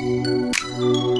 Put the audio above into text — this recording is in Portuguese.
Música